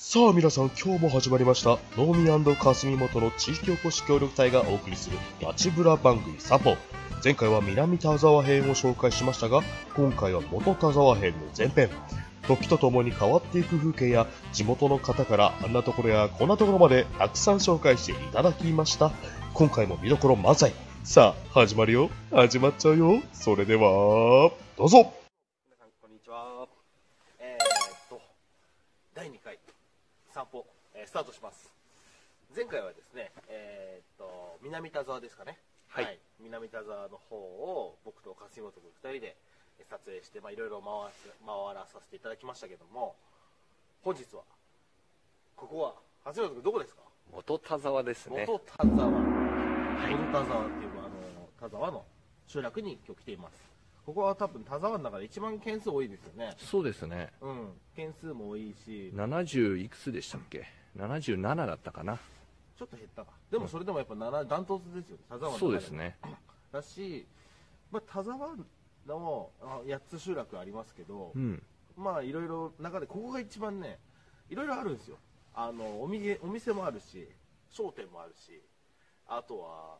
さあ皆さん今日も始まりました。農民霞本の地域おこし協力隊がお送りする街ブラ番組サポ。前回は南田沢編を紹介しましたが今回は元田沢編の前編。時とともに変わっていく風景や地元の方からあんなところやこんなところまでたくさん紹介していただきました。今回も見どころ満載。さあ始まるよ。始まっちゃうよ。それではどうぞ皆さんこんにちはえー、っと第2回散歩、えースタートします。前回はですねえー、っと南田沢ですかね。はい。南田沢の方を僕と勝本君2人でえー撮影してまあいろいろ回す回らさせていただきましたけども本日はここは勝本君どこですか？元田沢ですね。元田沢、元田沢っていうあの田沢の集落に今日来ていますここは多分田沢の中で一番件数多いですよね。そうですね。うん。件数も多いし。70いくつでしたっけ？77だったかな。ちょっと減ったか。でもそれでもやっぱ7ダントツですよね。田沢の中そうですね。だし、まあ、田沢のあ8つ集落ありますけど、うん。まあいろいろ中でここが一番ねいろいろあるんですよ。あのお店お店もあるし商店もあるしあとは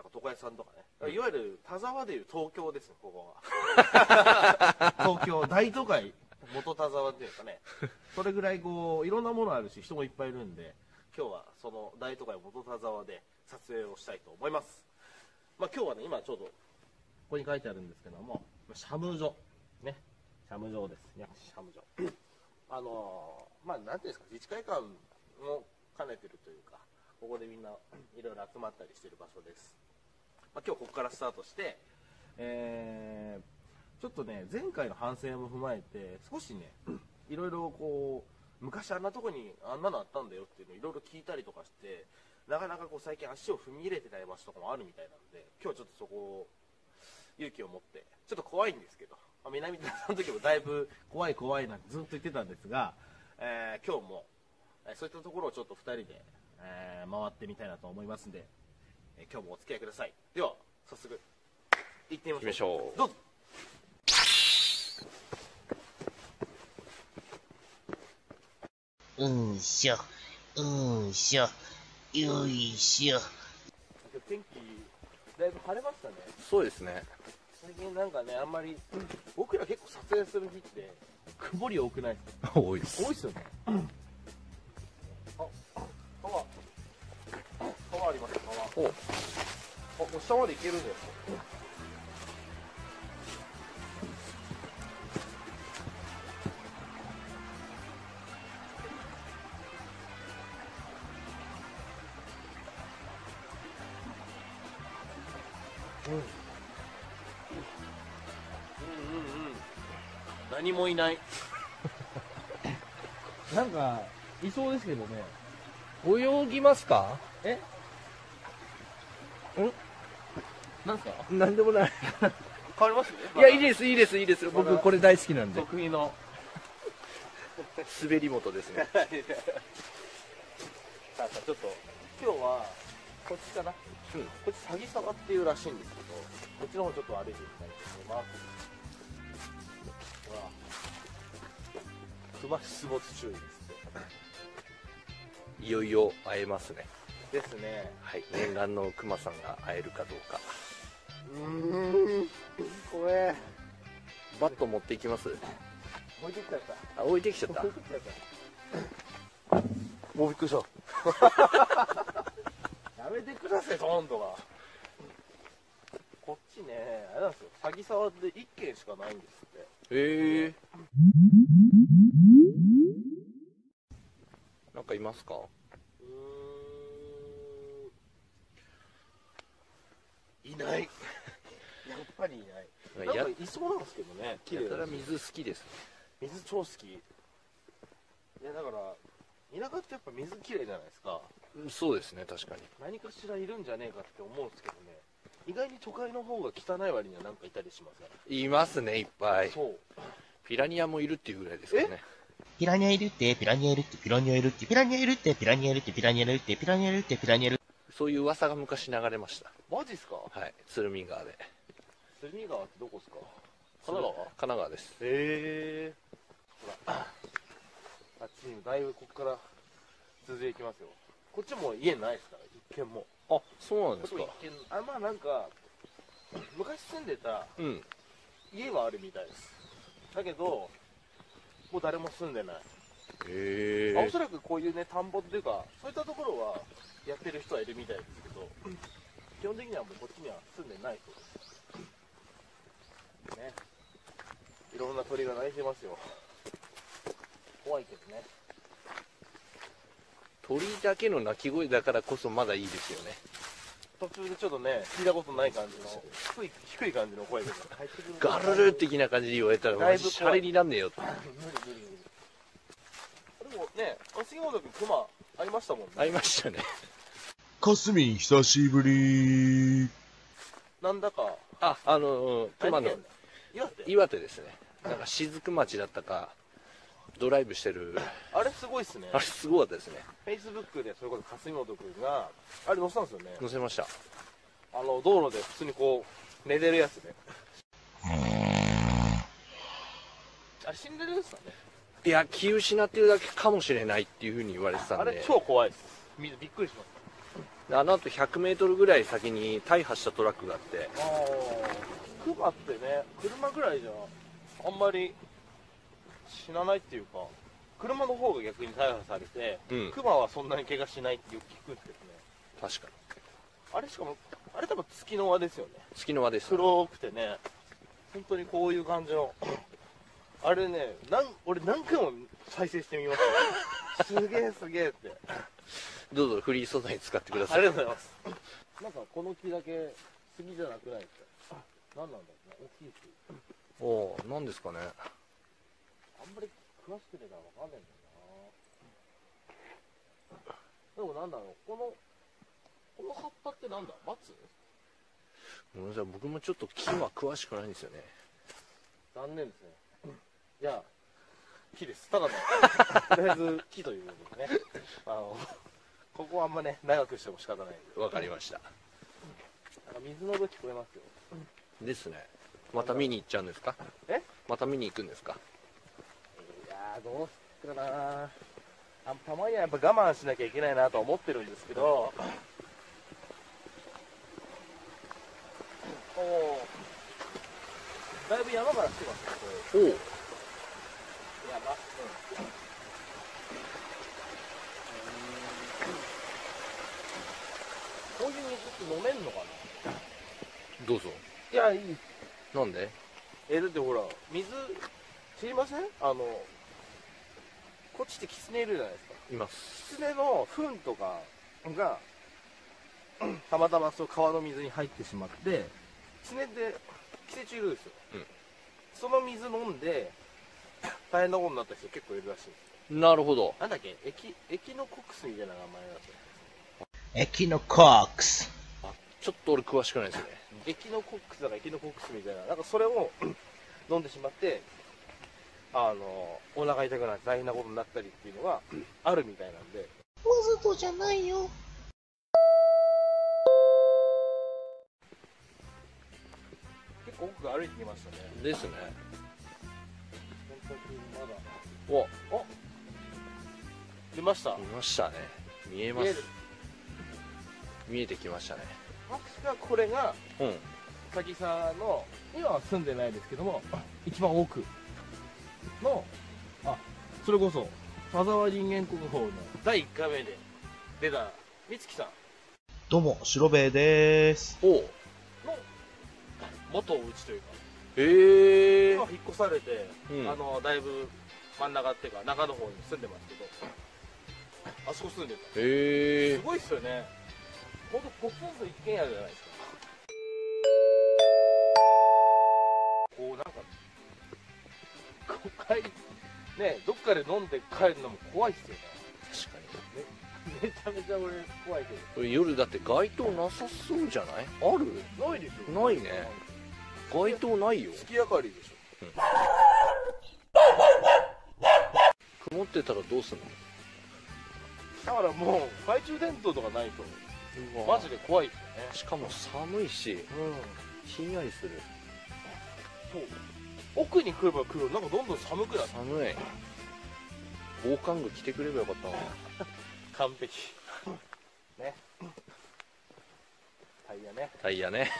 なんか床屋さんとかね、いわゆる田沢でいう東京ですねここは。東京大都会元田沢っていうかね。それぐらいこういろんなものあるし人もいっぱいいるんで。今日はその大都会元田沢で撮影をしたいと思います。まあ今日はね今ちょうどここに書いてあるんですけどもシャム所ね。シャム場ですね。シャム場あのーまあなんていうんですか自治会館も兼ねてるというかここでみんないろいろ集まったりしてる場所です、まあ、今日ここからスタートしてえーちょっとね前回の反省も踏まえて少しね いろいろこう昔あんなとこにあんなのあったんだよっていうのをいろいろ聞いたりとかしてなかなかこう最近足を踏み入れてない場所とかもあるみたいなんで今日ちょっとそこを勇気を持ってちょっと怖いんですけど、まあ、南田さんの時もだいぶ怖い怖いなんてずっと言ってたんですが、えー今日も、えーそういったところをちょっと2人で、えー回ってみたいなと思いますんで、えー今日もお付き合いください。では早速行ってみましょう。どうぞ。うんしょ、うんしょ、よいしょ。天気だいぶ晴れましたね。そうですね。最近なんかねあんまり僕ら結構撮影する日って曇り多くない？ですか多いです。多いっすよねおあもう下まで行けるんですかうん。うんうんうん。何もいない。なんかいそうですけどね。泳ぎますか？え？なんすか。なんでもない。変わります？いやいいですいいですいいです。僕これ大好きなんで。得意の。滑り元ですね。さあさあちょっと今日はこっちかな、うん、こっち詐欺沢っていうらしいんですけどこっちの方ちょっと歩いていきたいと思います。ほら熊出没注意です。いよいよ会えますね。ですね。はい。念願のクマさんが会えるかどうかうーん怖えバット持っていきます？置いてきちゃった。あ置いてきちゃった。もうびっくりした。やめてくださいトンとかこっちねあれなんですよ。詐欺沢で1軒しかないんですって。へえ。なんかいますか？いないぱりい。ないなんやかいそうなんですけどね綺麗。やたら水好きです水超好き。いやだから田舎ってやっぱ水綺麗じゃないですか。そうですね確かに。何かしらいるんじゃねえかって思うんですけどね。意外に都会の方が汚い割にはなんかいたりしますねいますねいっぱい。そう。ピラニアもいるっていうぐらいですからね。ピラニアいるって、ピラニアいるって、ピラニアいるって、ピラニアいるって、ピラニアいるって、ピラニアいるって、ピラニアいるって、ピラニアいる。そういう噂が昔流れました。マジっすか？はい鶴見川で鶴見川ってどこっすか？神奈川？神奈川です。へえほらあっちにもだいぶここから続いていきますよ。こっちも家ないですか？ら一軒も。あそうなんですか。あまあなんか昔住んでたうん。家はあるみたいです。だけどもう誰も住んでない、へえまあおそらくこういうね田んぼっていうかそういったところはやってる人はいるみたいですけど基本的にはもうこっちには住んでないそうですね。いろんな鳥が鳴いてますよ。怖いけどね。鳥だけの鳴き声だからこそまだいいですよね。途中でちょっとね聞いたことない感じの低い低い感じの声が入ってくる。ガルル的な感じで言われたらだいぶシャレになんねえよと。無理無理無理。でもね杉本君クマありましたもんね。ありましたね。かすみん久しぶり。なんだか。ああの熊野何県？だ岩手？ですね。なんか雫町だったかドライブしてる。あれすごいっすね。あれすごかったですね。フェイスブックでそれこそ霞本君があれ載せたんですよね。載せました。あの道路で普通にこう寝てるやつねあれ死んでるんですかね？いや気失ってるだけかもしれないっていうふうに言われてたんで。あれ超怖いです。みびっくりしましあの後 100m ぐらい先に大破したトラックがあってたああクマってね車ぐらいじゃあんまり死なないっていうか車の方が逆に逮捕されて、うん。クマはそんなに怪我しないってよく聞くんですね。確かに。あれしかもあれ多分月の輪ですよね。月の輪です。黒くてね。本当にこういう感じの。あれねなん俺何回も再生してみました。すげえすげえって。どうぞフリー素材使ってくだあさい。りがとうございます。なんかこの木だけ杉じゃなくないですか？何なんだろうね大きい木おお何ですかね。あんまり詳しくねえかかんないんだよな。でもなんだろうこのこの葉っぱってなんだ？松？ごめんなさい僕もちょっと木は詳しくないんですよね。残念ですね。いや木です。ただの とりあえず木ということでね。あのここはあんまね長くしても仕方ない。んでわかりました。なんか水の音聞こえますよですね。また見に行っちゃうんですか？え？また見に行くんですか？いやーどうすっかな。あたまにはやっぱ我慢しなきゃいけないなとは思ってるんですけど。おおだいぶ山から来てますねこれ。おお山、うん、こういう水って飲めんのかな？どうぞいやいい。なんで？えだってほら水知りません？あのこっちってキツネいるじゃないですか。います。キツネの糞とかがたまたまそう川の水に入ってしまってキツネって寄生虫いるんですよ、うん。その水飲んで大変なことになった人結構いるらしい。ですなるほど。なんだっけ？エキエキノコックスみたいな名前だったエキノコックス。ちょっと俺詳しくないですね。エキノコックスだかエキノコックスみたいな。なんかそれを飲んでしまってあのお腹痛くなって大変なことになったりっていうのがあるみたいなんで。わざとじゃないよ。結構奥が歩いてきましたね。ですね。本当にまだ。お。お。出ました。見ましたね。見えます。見える。見えてきましたね確かこれがうん。滝沢の今は住んでないですけども一番奥のあそれこそ田沢人間国宝の第1回目で出た美月さん。どうも、白兵衛です。おおの元お家というか。へえ今引っ越されて、うん。あのだいぶ真ん中っていうか中の方に住んでますけど。あそこ住んでた。へえすごいっすよね本当ポツンと一軒家じゃないですか。こうなんか都会ねどっかで飲んで帰るのも怖いっすよね。確かに。めちゃめちゃ俺怖いけこれ夜だって街灯なさそうじゃない？ある？どないでしょないね。街灯ないよ。月明かりでしょ。曇ってたらどうすんの？だからもう懐中電灯とかないとマジで怖いっすよね。しかも寒いしうん。ひんやりする。そう。奥に来れば来るなんかどんどん寒くなって寒い。防寒具着てくればよかったな 完璧。ね。タイヤね。タイヤね。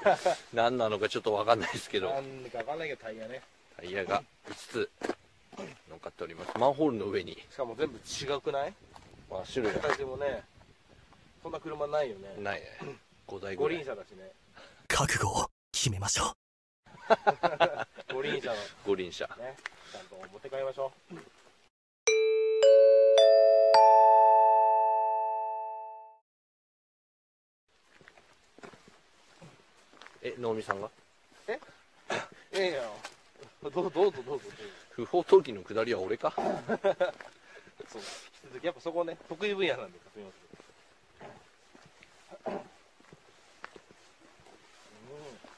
何なのかちょっと分かんないですけど。なんでか分かんないけどタイヤね。タイヤが5つ乗っかっております。マンホールの上に、しかも全部違くない？まあ、種類が。形もねそんな車ないよね。ないね。5台五輪ぐらい。車だしね。覚悟を決めましょう。五輪車の。五輪車。ねちゃんと持って帰りましょう。え能見さんが？いやいや。どうぞどうぞどうぞ。不法投棄の下りは俺か。そう。引き続きやっぱそこね得意分野なんで霞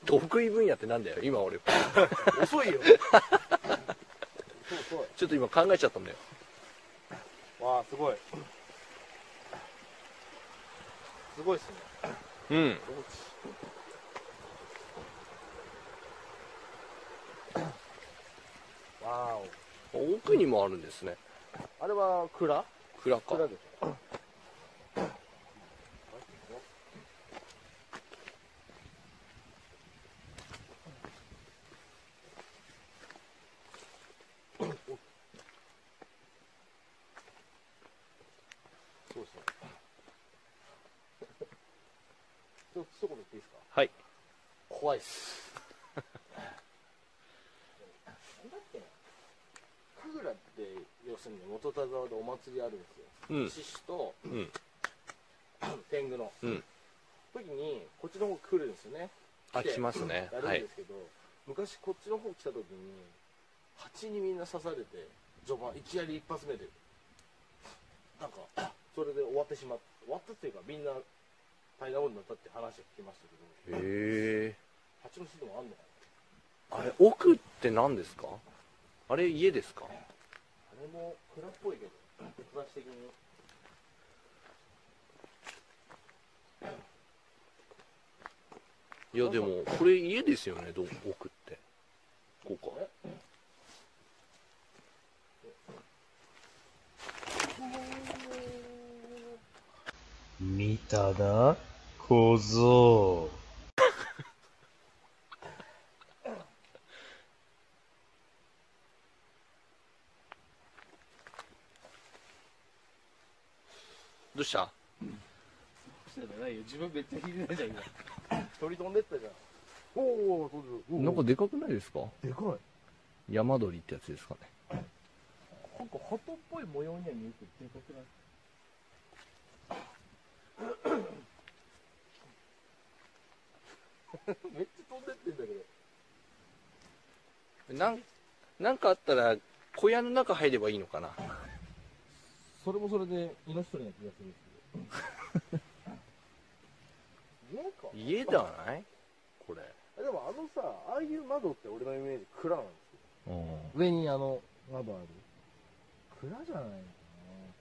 得意分野ってなんだよ今俺。松 遅いよ。ちょっと今考えちゃったんだよ。わあすごい。すごいっすね。うん。わ奥にもあるんですね。おあれは蔵？蔵か。蔵でしょそうですねちょっと一言言っていいですかはい怖いっすだって神楽元田沢でお祭りあるんですよ。うん。獅子とうん。天狗の。うん。時にこっちの方来るんですよね。あて来ますね。やるはいんですけど、昔こっちの方来た時に蜂にみんな刺されて序盤いきなり一発目でなんか それで終わってしまっ終わったっていうかみんな大変なことになったって話は聞きましたけど。へえ蜂の巣でもあんのかな？あれ奥って何ですか？あれ家ですか？あれも蔵っぽいけど暮らし的に。いやでもこれ家ですよねど奥って。こうか見たな小僧。どうした？してないよ。自分めっちゃ引いてたじゃん今。鳥飛んでったじゃん。おお飛んでる。なんかでかくないですか？でかい。山鳥ってやつですかね。なんか鳩っぽい模様には見えてでかくない？めっちゃ飛んでってんだけど。なんなんかあったら小屋の中入ればいいのかな？それもそれで命取りな気がするんですけど。家 か家ではない？これ。でもあのさああいう窓って俺のイメージ蔵なんですよ。うん上にあの窓ある。蔵じゃないの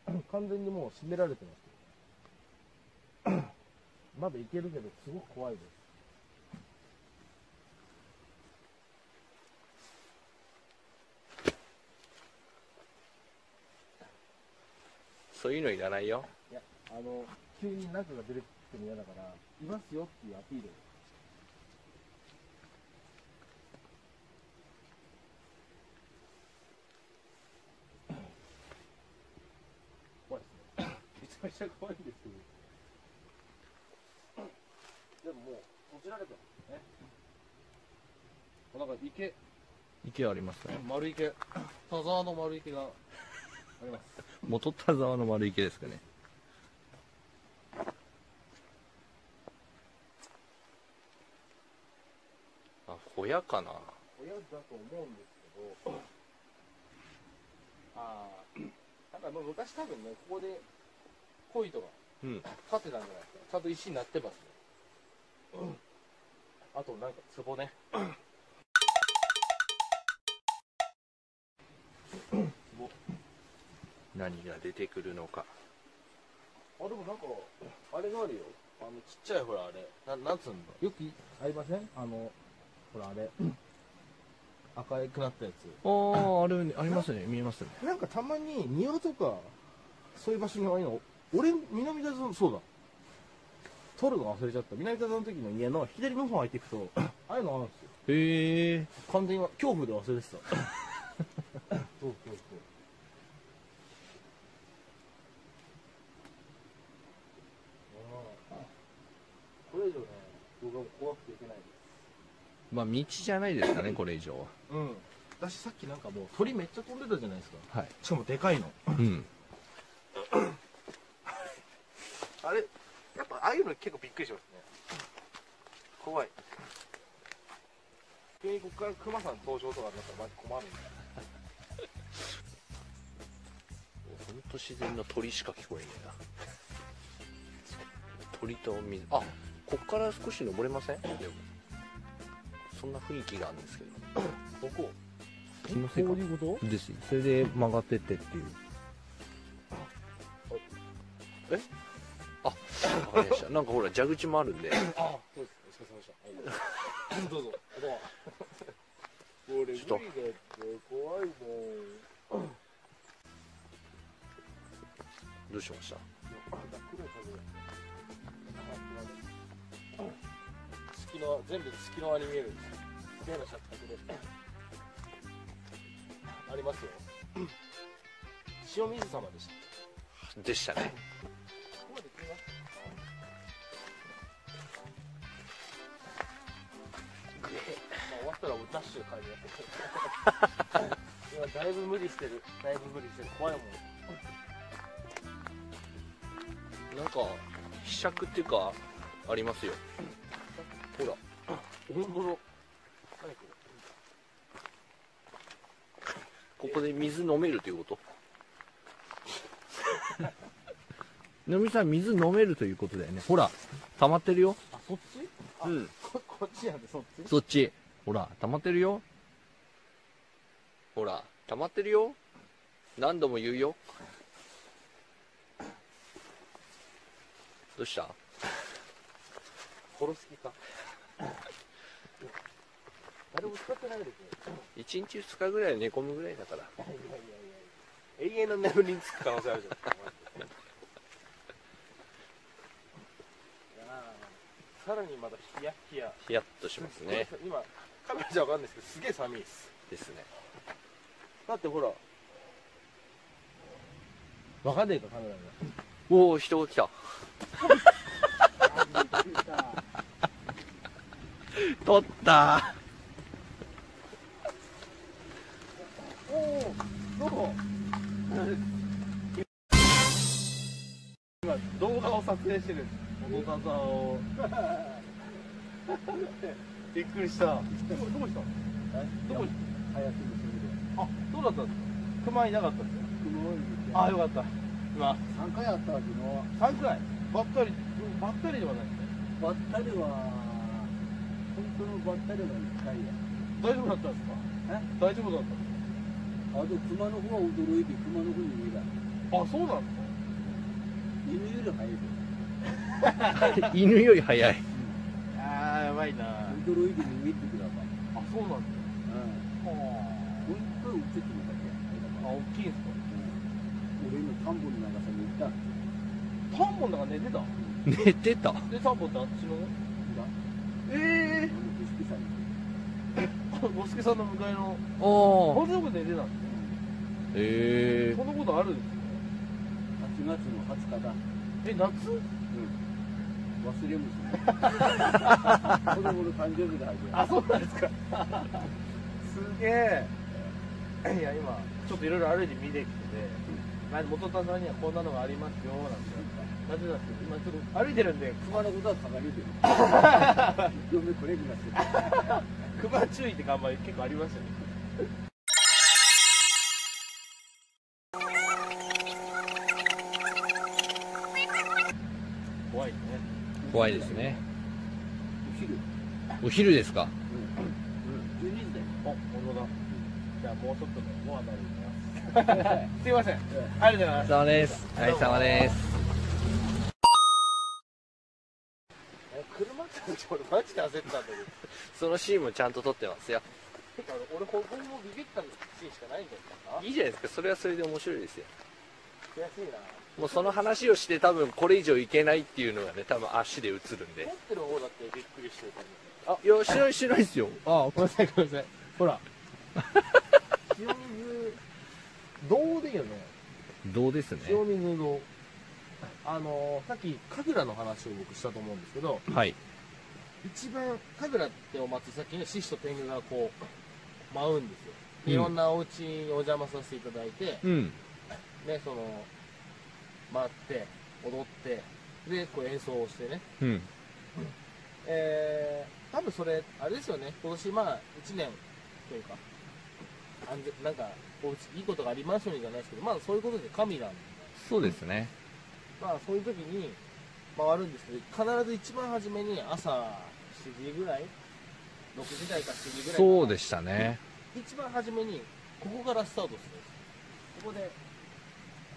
かな。完全にもう閉められてますけどね。窓行けるけどすごく怖いですそういうのいらないよ。いやあの急に中が出てきても嫌だからいますよっていうアピール。怖いですね。めちゃめちゃ怖いんですけど。でももう閉じられてますよね。なんか池。池ありますね。丸池。田沢の丸池が 元田沢の丸池ですかねあ小屋かな親だと思うんですけど、ああ、なんかもう昔多分ね、ここで鯉とかうん飼ってたんじゃない？ですか。ちゃんと石になってますね。あとなんか壺ね。何が出てくるのか。あ、でもなんか、あれがあるよ。あの、ちっちゃいほらあれ。ななんつうんだよくありません？あの、ほらあれ。赤くなったやあああれありますね。見えますね。つなんかたまに庭とかそういう場所にああいうの俺南田のそうだ。撮るの忘れちゃった。南田の時の家の左の方入っていくと ああいうのあるんですよ。へえ完全に恐怖で忘れてたそうそうそうこれ以上ね僕は怖くていけないでまあ道じゃないですかね これ以上は。すうん。私さっきなんかもう鳥めっちゃ飛んでたじゃないですか。はい。しかもでかいの。うん。あれやっぱああいうの結構びっくりしますね。怖い。急にここからクマさん登場とかになったらマジ困るんだよ本当自然の鳥しか聞こえねえな。鳥と水。あこっから少し登れません？でもそんな雰囲気があるんですけど。どこ？気のせいかこういうこと？です。それで曲がってってっていう。え？あわかりました。なんかほら蛇口もあるんで。あそうです。お疲れ様でした。どうぞ。俺無理ちょっと怖いもん。どうしました？の全部月の輪に見える。例の錯覚で。ありますよ。塩水様でしたでしたね。終わったら俺ダッシュで帰ります今だいぶ無理してる。だいぶ無理してる。怖いもん。なんかひしゃくっていうかありますよ本当だ何こここで水飲めるということ？のみさん水飲めるということだよね。ほら溜まってるよ。れあそっち？あ、うん。ここっちなんでそっち？そっち。ほら溜まってるよ。ほら溜まってるよ。何度も言うよ。どうした？殺す気か誰も使ってないでしょ1日2日ぐらい寝込むぐらいだから。いやいやいや永遠の眠りにつく可能性あるじゃんいさらにまだヒヤヒヤヒヤッとしますね。今カメラじゃわかんないですけどすげえ寒いです。ですね。だってほら。わかんねえかカメラがおお人が来た。取ったおおど今動画を撮影してるんです元田さんをびっくりしたどこどこしたどこにあそうだった？んですか熊いなかったですよあよかった今3回あったわけの3回ばったりばったりではないばったりは本当のばったりは1回や大丈夫だったんですかえ大丈夫だったんですあと熊の方は驚いて熊の方に逃げた。かあそうなんですか犬より早い。で犬より早い。ああやばいな。驚いて逃げてください。あそうなんですうん。か本当に映ってみたけあ大きいんですか？俺の田んぼの長さに行った。タンポンだから寝てた？寝てた？でタンポンってあっちの？ええ景色さんに。ー、ボスケさんの向かいの。おおこんなとこで寝てたんですへえそんなことあるんですか8月の20日だ。え夏？忘れもしない子供の誕生日だあそうなんですか。すげえ。いや今ちょっといろいろ歩いて見てきてて前元田さんにはこんなのがありますよなんてなぜだって今ちょっと歩いてるんで熊のことは書かれてる嫁これぐらいしてる熊注意って看板結構ありましたね怖いですね。お昼。お昼ですか？12時だよ。お本当だ。じゃあもうちょっとす すいませんありがとうございます様です。はい様です。え車俺マジで焦ったんだけど。そのシーンもちゃんと撮ってますよ。俺ほぼほぼビビったシーンしかないんだよ。ないいじゃないですか。それはそれで面白いですよ。悔しいなもうその話をして多分これ以上いけないっていうのがね多分足で映るんで。持ってる方だってびっくりしてるあいやしないしないですよ。あごめんなさいごめんなさい。ほら。塩水どうでいいよね。どうですね。塩水堂あのさっき神楽の話を僕したと思うんですけど。はい。一番神楽ってお祭りさっきね獅子と天狗がこう舞うんですよ。うん。いろんなお家にお邪魔させていただいて、うん。ねその舞って踊ってでこう演奏をしてね。うん。えー、多分それあれですよね。今年まあ1年というか安全なんかこういいことがありますようにじゃないですけどまあそういうことで神なんで。そうですね。まあそういう時に回るんですけど必ず一番初めに朝7時ぐらい6時台か7時ぐらいそうでしたね。一番初めにここからスタートするんです。ここで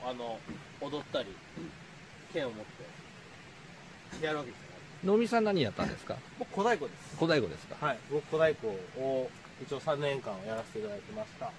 あの踊ったり剣を持ってやるわけですよ。ね能見さん何やったんですか？僕小太鼓です。小太鼓ですか？はい。僕小太鼓を一応3年間やらせていただいてました。なん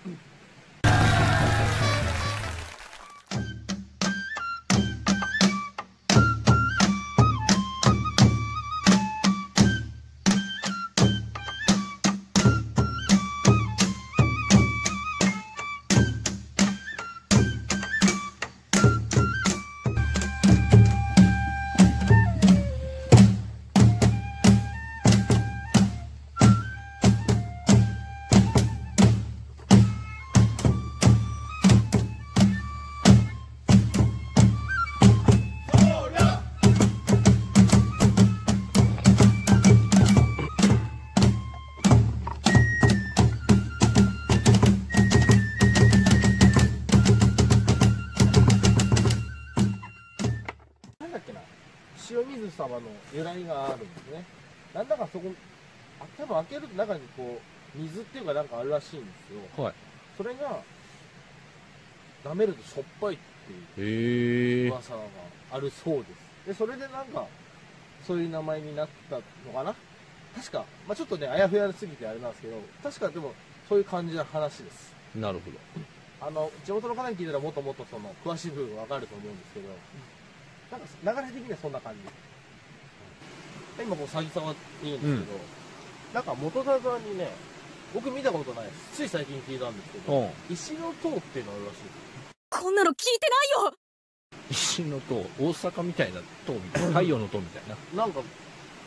由来があるんですね。なんだかそこあ多分開けると中にこう水っていうかなんかあるらしいんですよ。はい。それが舐めるとしょっぱいっていう噂があるそうです。でそれでなんかそういう名前になったのかな？確か、まあ、ちょっとねあやふやすぎてあれなんですけど確かでもそういう感じの話です。なるほど。あの地元の方に聞いたらもっともっとその詳しい部分わかると思うんですけどなんか流れ的にはそんな感じ。で今こう詐欺沢って言うんですけど、なんか元田沢にね僕見たことないです。つい最近聞いたんですけどうん。石の塔っていうのがあるらしいこんなの聞いてないよ。石の塔大阪みたいな塔みたいな太陽の塔みたいな。なんか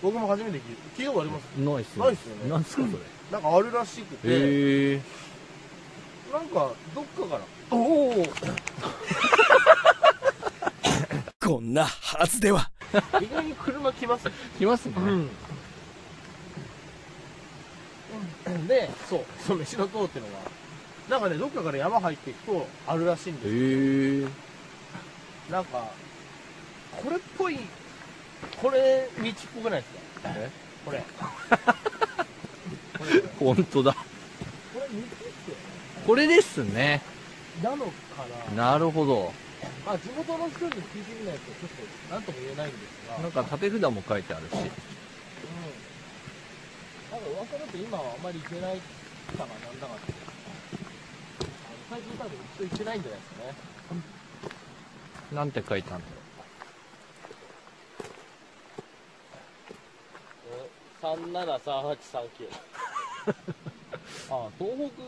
僕も初めて聞い聞いたことあります？ないっすないっすよね。なんすかそれ。なんかあるらしくて、へえなんかどっかから。おお こんなはずでは。意外に車来ますね。来ますね。うん。でそうその石の塔っていうのがなんかねどっかから山入っていくとあるらしいんですよ。へえ。なんかこれっぽいこれ道っぽくないですか？え？これ。これこれ本当だ。これ道っこれですね。てなのかな？なるほどまあ地元の人に聞いてみないとちょっと何とも言えないんですが。なんか縦札も書いてあるし。うん、なんか噂だと今はあんまり行けないかがなんだかって。最近多分人行ってないんじゃないですかね。なんて書いたんだ373839 ああ東北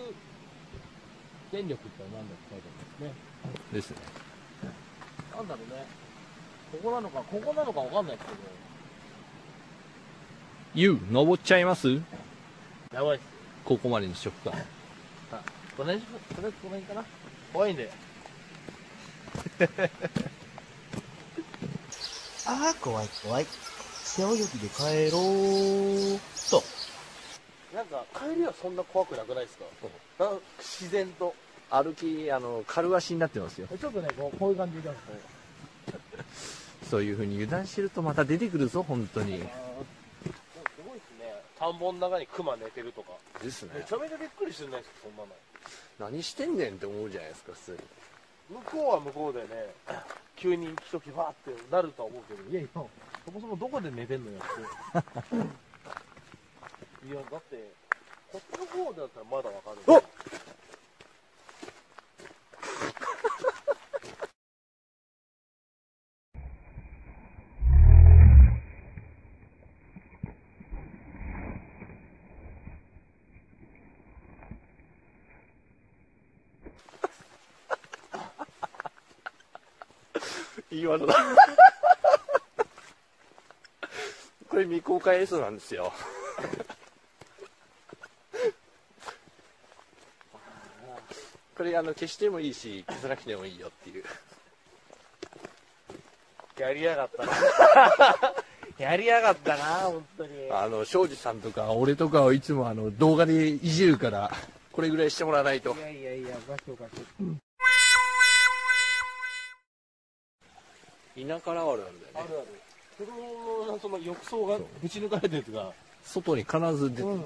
電力って何だって書いてあるんですね。ろうですねなんだろうね。ここなのかここなのかわかんないですけど。YOU 登っちゃいます？やばいっす。ここまでにしとくか。この辺とりあえずこの辺かな？怖いんで。ああ、怖い怖い。背泳ぎで帰ろう。と。なんか帰りはそんな怖くなくないですか？な自然と歩きあの軽足になってますよ。ちょっとねこうこういう感じで。そういう風に油断してるとまた出てくるぞ本当に。すごいですね。田んぼの中にクマ寝てるとか。ですね。めちゃめちゃびっくりしてないですかそんなの。何してんねんって思うじゃないですか普通に向こうは向こうでね急に来ときわーってなるとは思うけど。いやいやそもそもどこで寝てんのよって。いやだってこっちの方だったらまだわかる。お言い技だこれ未公開映像なんですよ これあの消してもいいし消さなくてもいいよっていうやりやがったな。やりやがったな、本当に。あの庄司さんとか俺とかをいつもあの動画でいじるからこれぐらいしてもらわないといやいやいや、ガチおかしい。田舎らわるなんだよねあるある。のその浴槽がぶち抜かれてるやつが、外に必ず出て、うん。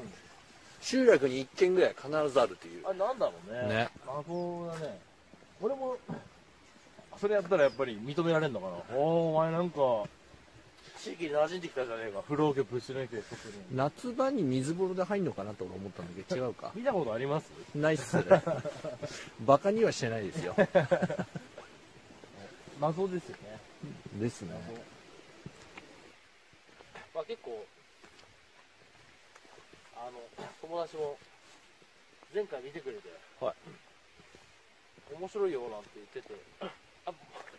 集落に1軒ぐらい必ずあるというあれなんだろうね。ね謎だね。俺も、それやったらやっぱり認められんのかな。おー、お前なんか、地域に馴染んできたじゃねえか。風呂桶ぶち抜いて、外に。夏場に水風呂で入んのかなと俺思ったんだけど違うか？見たことあります？ないっすね バカにはしてないですよ 謎ですよね。ですね。まあ結構、あの、友達も、前回見てくれて、はい。面白いよなんて言ってて、あ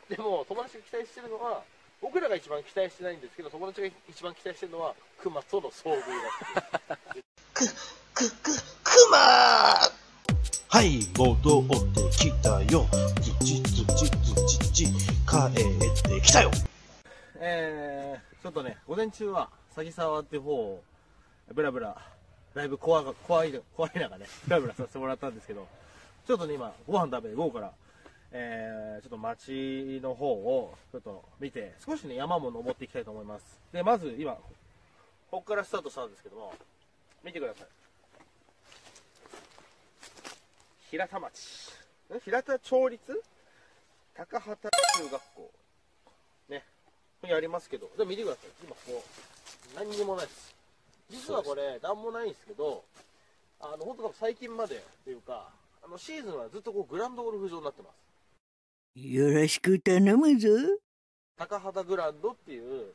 でも友達が期待してるのは、僕らが一番期待してないんですけど、友達が一番期待してるのは、熊との遭遇だって。く、く、く、くまーはい、戻ってきたよ。つちつちつちち、帰ってきたよ。えー、ちょっとね、午前中は、詐欺沢っていう方を、ブラブラ、だいぶ怖が怖い、怖い中ね、ブラブラさせてもらったんですけど、ちょっとね、今、ご飯食べて、午後から、えー、ちょっと街の方を、ちょっと見て、少しね、山も登っていきたいと思います。で、まず、今、ここからスタートしたんですけども、見てください。平田町。ん平田町立？高畑中学校。ね。ここにありますけど、でも見てください。今ここ、何にもないです。実はこれ、なんもないんですけど、あの、本当最近までっていうか、あの、シーズンはずっとこう、グランドゴルフ場になってます。よろしく頼むぞ。高畑グランドっていう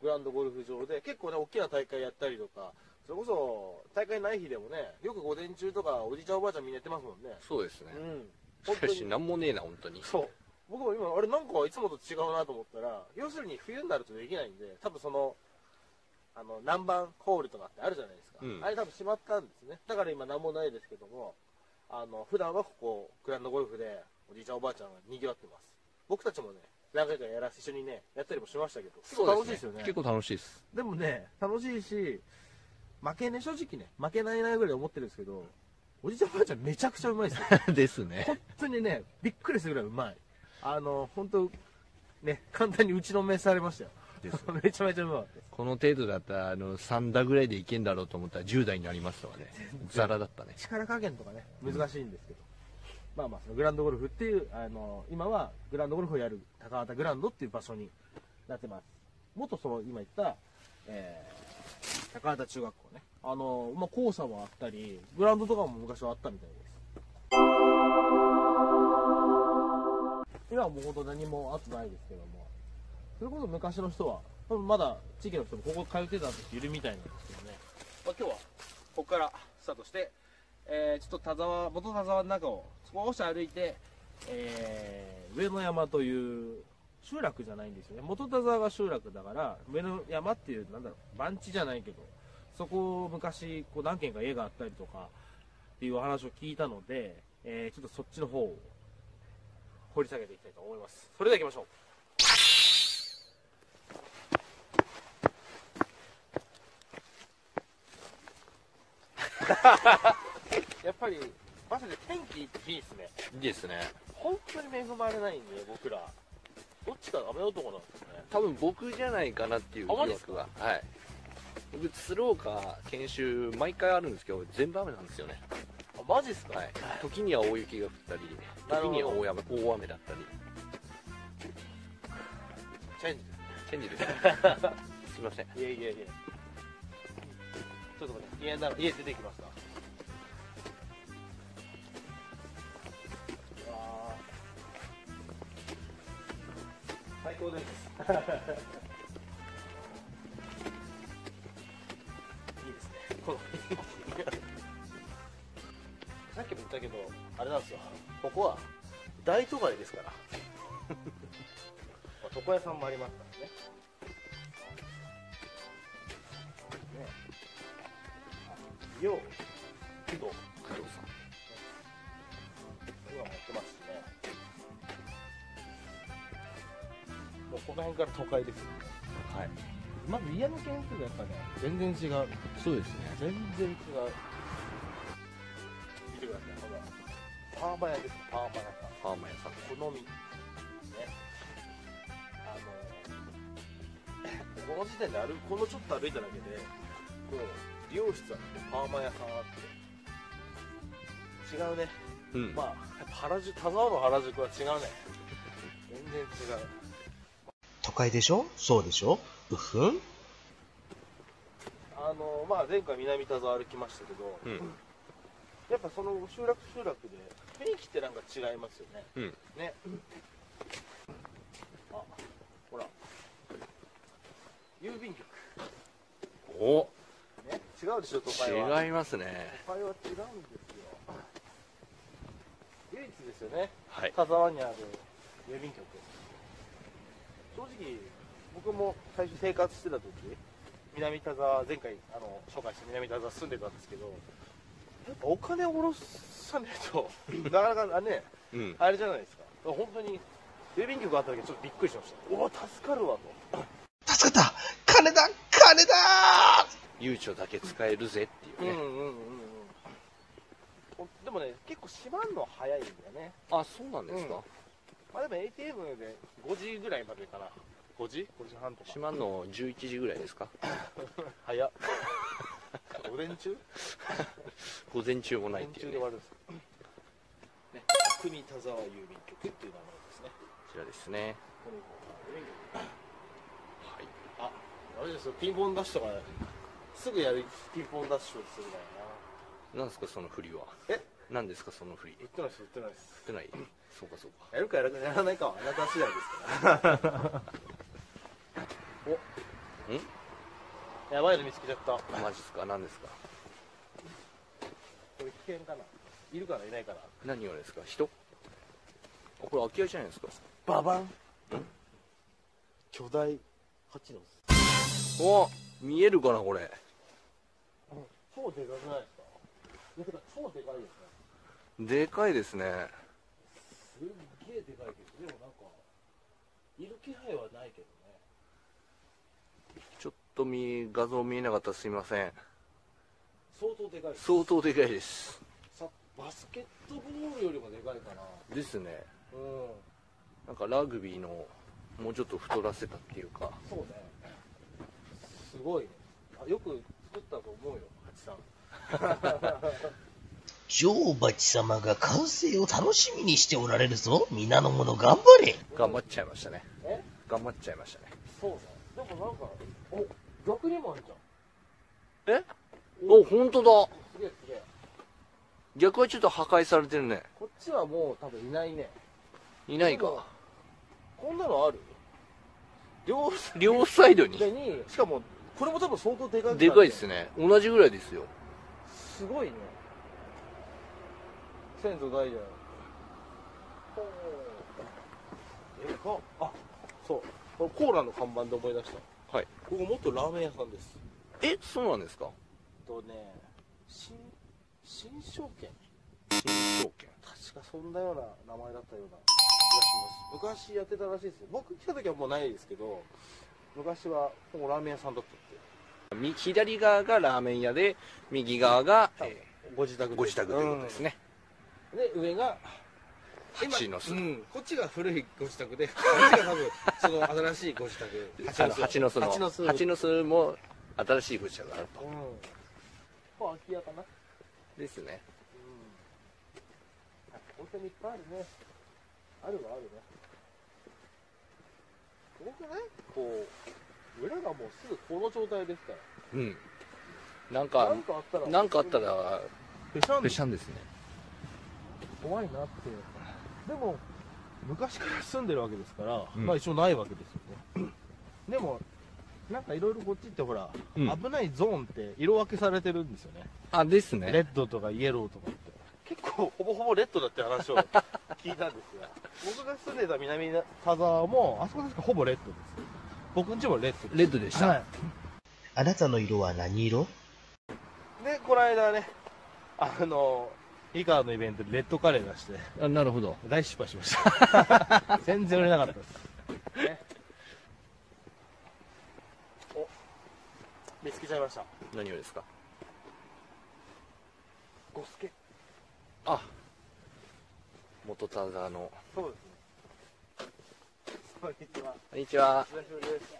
グランドゴルフ場で、結構ね、大きな大会やったりとか、それこそ、大会ない日でもね、よく午前中とか、おじいちゃんおばあちゃんみんなやってますもんね。そうですねうん。しかし。何もねえな本当にそう。僕も今、あれなんかいつもと違うなと思ったら、要するに冬になるとできないんで、多分その、あの、南蛮ホールとかってあるじゃないですか。うんあれ多分閉まったんですね。だから今何もないですけども、あの、普段はここ、グランドゴルフで、おじいちゃんおばあちゃんが賑わってます。僕たちもね、何回かやらせ、一緒にね、やったりもしましたけど、結構楽しいですよね。結構楽しいですでもね、楽しいし、負けね、正直ね、負けないなぐらい思ってるんですけど、おじいちゃんおばあちゃんめちゃくちゃうまいですよ。ですね本当にね、びっくりするぐらいうまい。あの、本当ね、簡単に打ちのめされましたよ。めちゃめちゃうまかった。この程度だったらあの3打ぐらいでいけんだろうと思ったら10打になりますわねザラだったね力加減とかね、難しいんですけど。まあまあ、そのグランドゴルフっていう、あの、今はグランドゴルフをやる高畑グランドっていう場所になってます。元その、今言った、えー、高畑中学校ね。あの、まあ、校舎もあったり、グラウンドとかも昔はあったみたいです。今はもう本当何もあってないですけども、それこそ昔の人は、多分まだ地域の人もここ通ってた人いるみたいなんですけどね。まあ、今日は、ここからスタートして、えーちょっと田沢、元田沢の中を少し歩いて、えー上野山という集落じゃないんですよね。元田沢が集落だから、上野山っていう、なんだろう、番地じゃないけど、そこを昔、こう何軒か家があったりとか、っていうお話を聞いたので、えーちょっとそっちの方を掘り下げていきたいと思います。それでは行きましょう。やっぱり、マジで天気いいですね。いいですね本当に恵まれないんで、僕ら。どっちか雨男なんですね。多分僕じゃないかなっていう疑惑がはい。僕鶴岡研修毎回あるんですけど全部雨なんですよね。あ、マジっすか？はい。時には大雪が降ったり時には大雨大雨だったり。チェンジチェンジです。ね すいません。いやいやいや。ちょっと待って、家な家出てきました。最高です。いいですねこのさっきも言ったけどあれなんですよ。ここは大都会です。から床屋さんもあります。からねねよう工藤もうこの辺から都会ですよ。ねはい。まず家の件数がやっぱね全然違う。そうですね。全然違う。見てくださいこのパーマ屋です。パーマ屋さん。パーマ屋さん。好み。ね。あのこの時点で歩このちょっと歩いただけでこの美容室あってパーマ屋さんあって。違うね。うん。まあ原宿田沢の原宿は違うね。全然違う都会でしょ？そうでしょ？うふん。あのまあ前回南田沢歩きましたけど、うん。やっぱその集落集落で雰囲気ってなんか違いますよね。うん。ね。あほら。郵便局。お。ね違うでしょ都会は。違いますね。都会は違うんですよ。唯一ですよね。はい。田沢にある郵便局正直僕も最初生活してた時南田沢前回あの紹介した南田沢住んでたんですけどやっぱお金を下ろさないとなかなかねうん。あれじゃないですか。本当に郵便局あった時ちょっとびっくりしました。おお助かるわと。助かった。金だ金だ。悠長だけ使えるぜっていうね、うんうんうんうん。でもね結構閉まるの早いんだよね。あそうなんですか、うんまあでも ATM で5時ぐらいまでかな。5時 ?5 時半とか。閉まるの11時ぐらいですか？早っ。午前中？午前中も午前ないっていう、ね、こ中で終わるんですね。国田沢郵便局っていう名前ですね。ちらですねはい。ああれですよ。ピンポンダッシュとかすぐやるピンポンダッシュをするんだよな。なんですかその振りは？え？何ですかその振り？売ってないです売ってないです。振ってない？そうかそうか。やるかやらやらないかはあなた次第ですから。お。ん？やばいの見つけちゃった。こマジですか？何ですか？れ危険かな。いるかないないかな何がですか？人？あこれ空き家じゃないですか。ババン。巨大。蜂の巣。お見えるかなこれ。超でかくないですか？超でかいですね。でかいですねすっげえでかいけどでもなんかいる気配はないけどね。ちょっと見画像見えなかったらすいません。相当でかいです。相当でかいです。さバスケットボールよりもでかいかな。ですね。うん。なんかラグビーのもうちょっと太らせたっていうか。そうね。すごいね。あよく作ったと思うよハチさん 女王蜂様が完成を楽しみにしておられるぞ。皆の者頑張れ。頑張っちゃいましたね。え頑張っちゃいましたね。そうねでもなんかお逆にもあるじゃん。え？お本当だ。すげえすげえ。逆はちょっと破壊されてるね。こっちはもう多分いないね。いないか。こんなのある？両両サイドに。しかもこれも多分相当でかいでかいですね。同じぐらいですよ。すごいね先祖代々。でかっあそう。これコーラの看板で思い出した。はい。ここ元ラーメン屋さんです。えそうなんですか？とね新新証券。新証券。確かそんなような名前だったような気がします。昔やってたらしいですよ。僕来た時はもうないですけど昔はもうラーメン屋さんだったって。み左側がラーメン屋で右側が、えご自宅ーご自宅ということですね、うんで上が蜂の巣。うん、こっちが古いご自宅で こっちが多分その新しいご自宅。あの蜂の巣の蜂の巣。蜂の巣も新しいご自宅があると。うん。ここ空き家かな？ですね。うん。温泉いっぱいあるね。あるはあるね。すごくない？こう裏がもうすぐこの状態ですから。うん。なんなかんかあったらなんかあったらペシャン。ペシャンですね怖いなって。でも昔から住んでるわけですから、うん。まあ一応ないわけですよね。でもなんかいろいろこっちってほら、うん。危ないゾーンって色分けされてるんですよね。あですレねッドとかイエローとかって。結構ほぼほぼレッドだって話を聞いたんですが 僕が住んでた南田沢もあそこ確かほぼレッドです。僕んちもレッドです。レッドでした、はい。あなたの色は何色？でこの間ねあの井川のイベントでレッドカレー出して。あなるほど。大失敗しました。全然売れなかったです、ね、お見つけちゃいました。何をですか？ゴスケ。あ元田沢の。そうですね。こんにちは。こんにちは。久しぶりです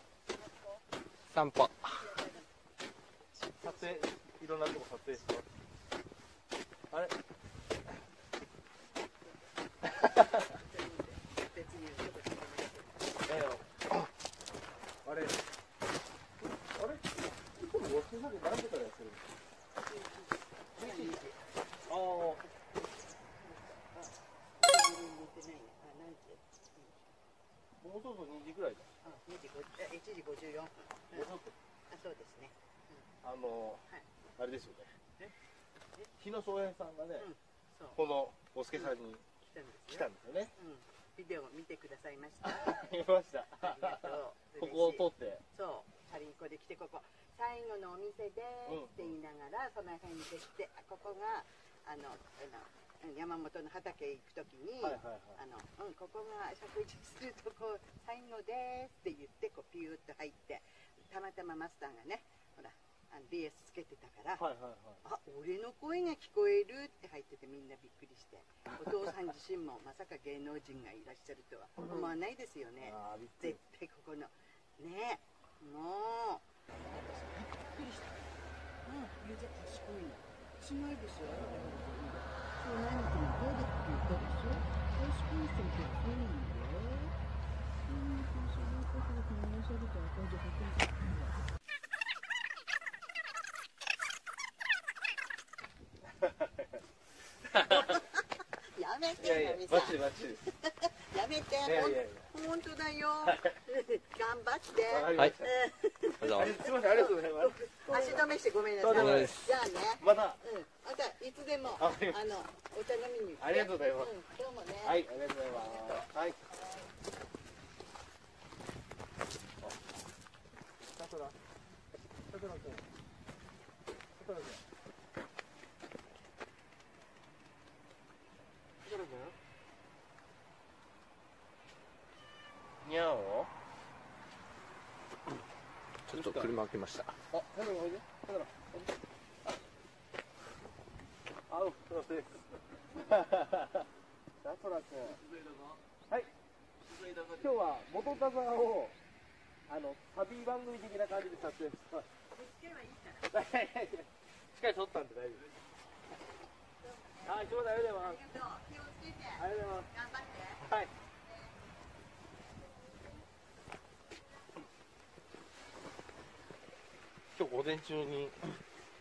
散歩。撮影いろんなとこ撮影してます。あれ？ええああれあれこれああもうそろそろ2時ぐらいだ1時54分。もうちょっとあ、そうですね。あの、はいあれですよね。日野翔平さんがね、このボスケさんに来たんです来よ。たんですよね。うん。ビデオ見てくださいました。見ました。ありがとう。ここを通って。そう。チャリンコで来てここ最後のお店でって言いながらその辺で来てあここがあのあの山本の畑へ行くときに、はいはいはい。あのうん、ここが食事するとこ最後ですって言ってこうピューッと入ってたまたまマスターがねほらあの BS つけてたから、はいはいはい。あ俺の声が聞こえるって入っててみんなびっくりして お父さん自身もまさか芸能人がいらっしゃるとは思わないですよね。絶。対ここの。ねもう。私びっくりした。うんゆで賢いのすごいですよ。そう何日もこうでって言ったでしょ。賢い人ってこういうんだようんそういうことで考えされたらこれでほとんどやめてい やめていやいやいや。ほんとだよ。頑張って。はい。すみません、ありがとうございます。足止めしてごめんなさいいです。じゃあね。また。うん。またいつでもああのお茶飲みにありがとうございます。うん今日もね。はい、ありがとうございます。はい。さくら。さくら君。さくら君。さくら君。にゃお。ちょっと車開けましたあ、で。さくら。おいであ。あ、う、そうです。さくら君。はい。今日は元田沢をあの旅番組的な感じで撮影し。いやいやいやしっかり撮ったんで大丈夫です。あ、すみません、ありがとうございます。気をつけてありがとうございます。頑張ってはい。今日午前中に、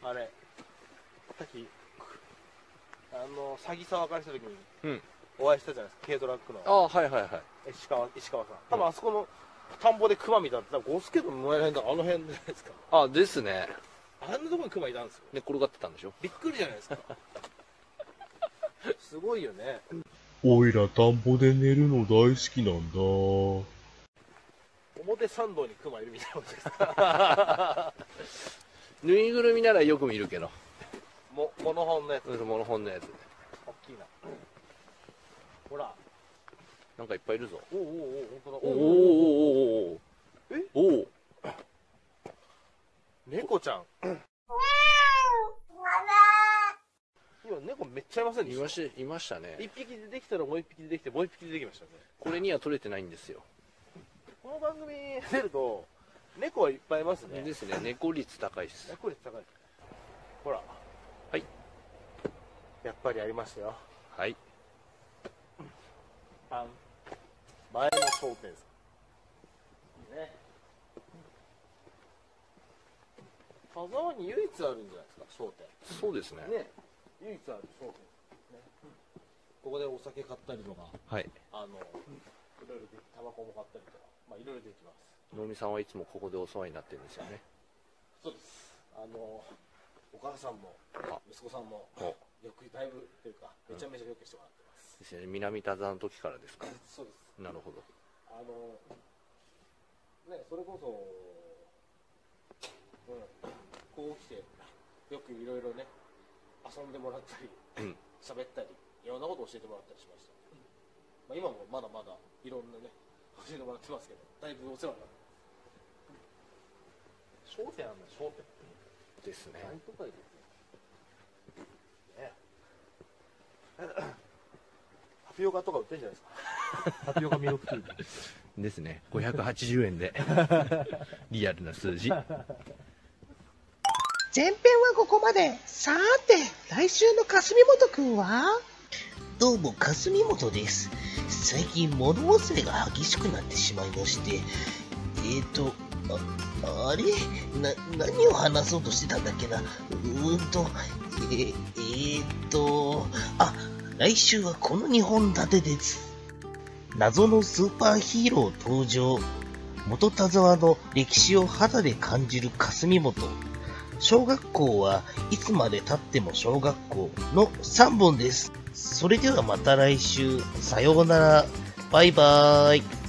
あれ、さっき、あの、詐欺沢からした時に、うん。お会いしたじゃないですか、軽トラックの。あはいはいはい。石川石川さん。多分あそこの田んぼで熊見たってゴスケの前らへんだあの辺じゃないですか。あですね。あんなとこに熊いたんですよ。寝転がってたんでしょ？びっくりじゃないですか。すごいよね。おいら田んぼで寝るの大好きなんだ。表参道に熊いるみたいなことですか？ぬいぐるみならよく見るけど。もモノホンのやつ。うんモノホンのやつ。大きいな。ほら。なんかいっぱいいるぞ。おおおお本当だ。おおおおおえおお猫ちゃん今猫めっちゃいません。でしいましたいましたね一匹出てきたらもう一匹出てきてもう一匹出てきましたねこれには取れてないんですよこの番組出ると猫はいっぱいいますね。ですね。猫率高いです。猫率高い。ほら。はい。やっぱりありましたよ。はい。あん前の商店さん。ね。田沢に唯一あるんじゃないですか商店。そうですね。ね。唯一ある商店。ね。ここでお酒買ったりとか、はい。あの、いろいろで、タバコも買ったりとか、まあいろいろできます。能見さんはいつもここでお世話になってるんですよね。そうです。あの、お母さんもあ、息子さんも、およく、だいぶ、というか、めちゃめちゃよくしてもらってます。ですね。南田沢の時からですか？そうです。なるほど。あの、ね、それこそ、うん、こう来て、よくいろいろね、遊んでもらったり、うん。喋ったり、いろんなこと教えてもらったりしました。まあ、今もまだまだいろんなね、教えてもらってますけど、だいぶお世話にな。商店なんだよ、商店。ですね。大都会ですね。タピオカとか売ってんじゃないですか。タピオカミルクティー。ですね。580円で。リアルな数字。前編はここまで。さーて、来週のかすみもとくんは？どうも、かすみもとです。最近物忘れが激しくなってしまいまして、えーと、あ、あれ？な、何を話そうとしてたんだっけな？うーんと、えー、えーと、あ、来週はこの2本立てです。謎のスーパーヒーロー登場。元田沢の歴史を肌で感じる霞本。小学校はいつまで経っても小学校の3本です。それではまた来週。さようなら。バイバーイ。